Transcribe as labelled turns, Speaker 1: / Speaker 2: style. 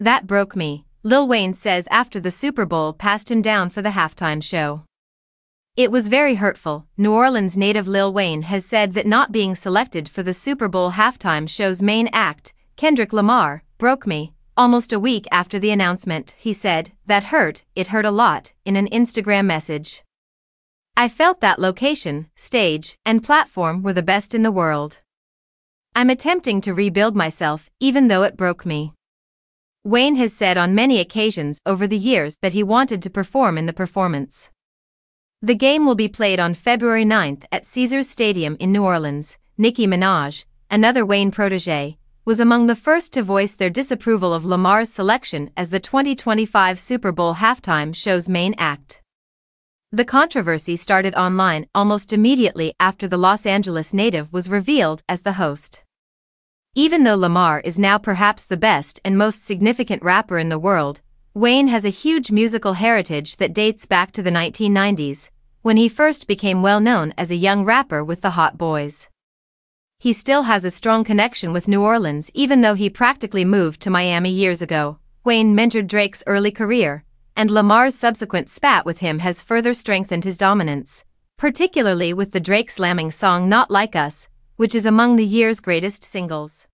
Speaker 1: That broke me, Lil Wayne says after the Super Bowl passed him down for the halftime show. It was very hurtful. New Orleans native Lil Wayne has said that not being selected for the Super Bowl halftime show's main act, Kendrick Lamar, broke me. Almost a week after the announcement, he said, That hurt, it hurt a lot, in an Instagram message. I felt that location, stage, and platform were the best in the world. I'm attempting to rebuild myself, even though it broke me. Wayne has said on many occasions over the years that he wanted to perform in the performance. The game will be played on February 9th at Caesars Stadium in New Orleans. Nicki Minaj, another Wayne protege, was among the first to voice their disapproval of Lamar's selection as the 2025 Super Bowl halftime show's main act. The controversy started online almost immediately after the Los Angeles native was revealed as the host. Even though Lamar is now perhaps the best and most significant rapper in the world, Wayne has a huge musical heritage that dates back to the 1990s, when he first became well known as a young rapper with the Hot Boys. He still has a strong connection with New Orleans even though he practically moved to Miami years ago. Wayne mentored Drake's early career, and Lamar's subsequent spat with him has further strengthened his dominance, particularly with the Drake slamming song Not Like Us, which is among the year's greatest singles.